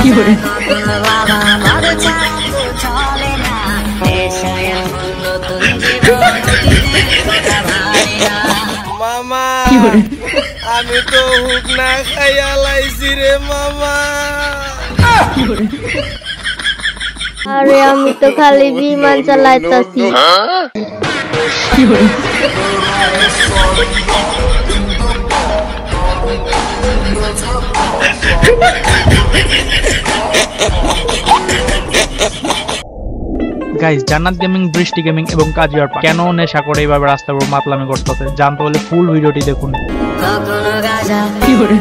কি করে মামা আমি তো হুক না খাইয়া লাইছি রে মামা। আরে আমি তো খালি বিমান চালাইতাছি। কি গাইস জান্নাত গেমিং বৃষ্টি গেমিং এবং কাজিয়ার পা কেন নেশা করে এইভাবে রাস্তার উপর মাতলামি করতেছে? জানতে হলে ফুল ভিডিওটি দেখুন। করে কি করে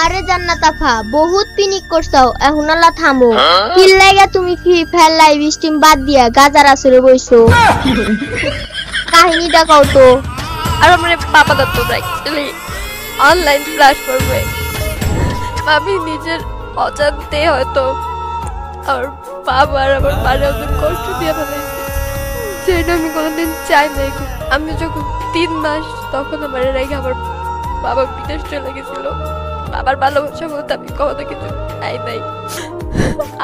আরে জান্নাত আফা বহুত পিনিক করছাও এখন আল্লাহ থামো কি লাগা তুমি ফ্রি ফেললাই স্ট্রিম বাদ দিয়া গাজার আসরে বইছো। কি করে কাহিনীটা কও তো। আর আমার পাপা দত্ত অ্যাকচুয়ালি অনলাইন প্ল্যাটফর্মে আমি নিজের অজান্তে হয়তো আমার বাবা আর আমার মারে অনেক কষ্ট দিয়ে ফেলেছি। যেটা আমি কোনোদিন চাই নাই আমি যখন তিন মাস তখন আমার রেখে আমার বাবা বিদেশ চলে গেছিল। বাবার ভালোবাসা বলতে আমি কখনো কিছু চাই নাই।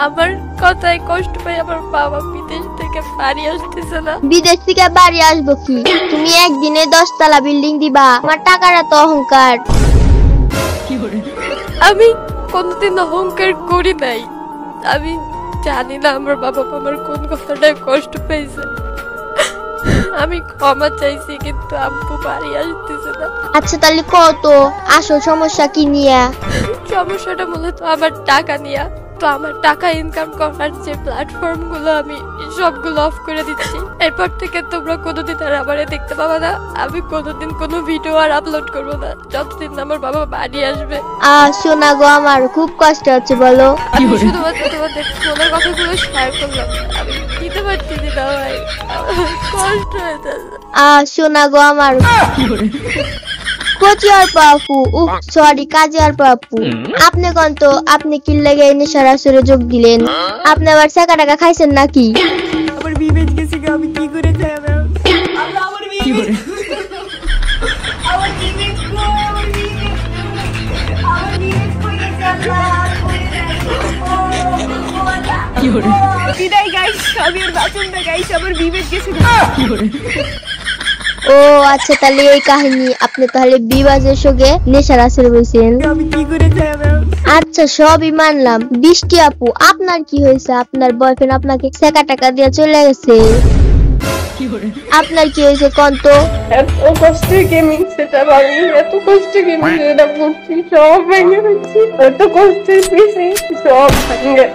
আমার কথায় কষ্ট পাই আমার বাবা বিদেশ থেকে বাড়ি আসতেছে না। বিদেশ থেকে বাড়ি আসব কি? তুমি একদিনে দশতলা বিল্ডিং দিবা আমার টাকার এত অহংকার। আমি কোনোদিন অহংকার করি নাই। আমি জানি না আমার বাবা আমার কোন কথাটায় কষ্ট পেয়েছে আমি ক্ষমা চাইছি কিন্তু আব্বু বাড়ি আসতেছে না। আচ্ছা তাহলে কত আসল সমস্যা কি নিয়ে? সমস্যাটা মূলত আমার টাকা নিয়ে। তো আমার টাকা ইনকাম করার যে প্ল্যাটফর্মগুলো আমি সবগুলো অফ করে দিচ্ছি। এরপর থেকে তোমরা কোনোদিন আর আমার দেখতে পাবা না। আমি কোনোদিন কোনো ভিডিও আর আপলোড করব না। যতদিন না আমার বাবা বাড়ি আসবে। আহ শোনা গো আমার খুব কষ্ট হচ্ছে বলো। আমি শুধুমাত্র তোমাদের ফোনের কথাগুলো শেয়ার করলাম। আমি দিতে পারছি না ভাই। কষ্ট হয়ে যাচ্ছে। আহ শোনা গো আমার। কি করে কচি আর পাপু উহ সরি কাজে আর পাপু। আপনি কোন তো আপনি কি লেগে নেশার আসরে যোগ দিলেন। আপনি আবার টাকা টাকা খাইছেন নাকি? আমার বিবেচ গেছে গো, আমি কি করে করে আমার বিবেচ আমার বিবেচ। আমার বিবেচ কই গেছে কি করে? বিদায় গাইস আমি আর বাঁচুন না গাইস আমার বিবেচ গেছে কি করে? ও আচ্ছা তাহলে এই কাহিনী আপনি তাহলে বিবাজের সঙ্গে নেশার আসরে বলছেন আচ্ছা সবই মানলাম। বৃষ্টি আপু আপনার কি হয়েছে? আপনার বয়ফ্রেন্ড আপনাকে টাকা টাকা দিয়ে চলে গেছে। আপনার কি হয়েছে কোন তো? এত কষ্টে গেমিং সেটা আমি এত কষ্টে গেমিং সেটা করছি সব ভেঙে ফেলছি। এত কষ্টে পেয়েছি সব ভেঙে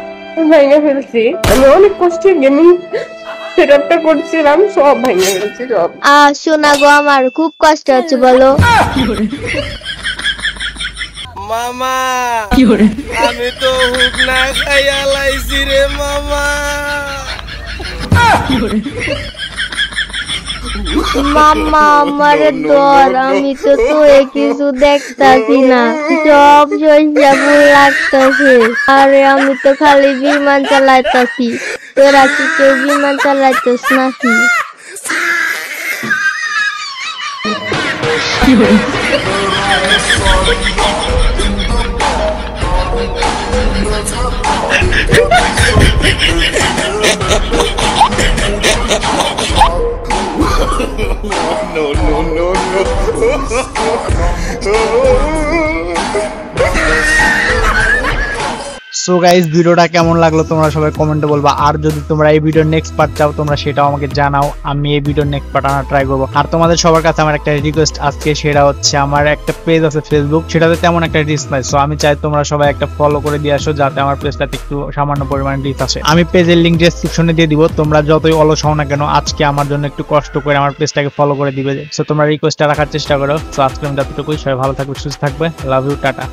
ভেঙে ফেলছি। আমি অনেক কষ্টে গেমিং সেটআপটা করছিলাম সব ভেঙে গেছে সব। আহ শোনা গো আমার খুব কষ্ট হচ্ছে বলো। মামা কি হরে আমি তো হুক না খাইয়া লাইছি রে মামা। কি করে মাম্মা আমার দর আমি তো তোরে কিছু দেখতাছি না। সব সইসা ভুল লাগতাছে। আরে, আমি তো খালি বিমান চালাইতাছি। তোরা কি কেউ বিমান চালাইতাস নাকি? সো গাইজ ভিডিওটা কেমন লাগল তোমরা সবাই কমেন্টে বলবা। আর যদি তোমরা এই ভিডিওর নেক্সট পার্ট চাও, তোমরা সেটাও আমাকে জানাও। আমি এই ভিডিওর নেক্সট পার্ট আনার ট্রাই করব। আর তোমাদের সবার কাছে আমার একটা রিকোয়েস্ট আজকে, সেটা হচ্ছে আমার একটা পেজ আছে ফেসবুক সেটাতে তেমন একটা রিচ নাই। সো আমি চাই তোমরা সবাই একটা ফলো করে দিয়ে আসো, যাতে আমার পেজটাতে একটু সামান্য পরিমাণে রিচ আসে। আমি পেজের লিঙ্ক ডিসক্রিপশনে দিয়ে দিব। তোমরা যতই অলস হও না কেন, আজকে আমার জন্য একটু কষ্ট করে আমার পেজটাকে ফলো করে দিবে। সো তোমরা রিকোয়েস্টটা রাখার চেষ্টা করো। সো আজকে আমি যতটুকুই সবাই ভালো থাকবে, সুস্থ থাকবে। Love you tata.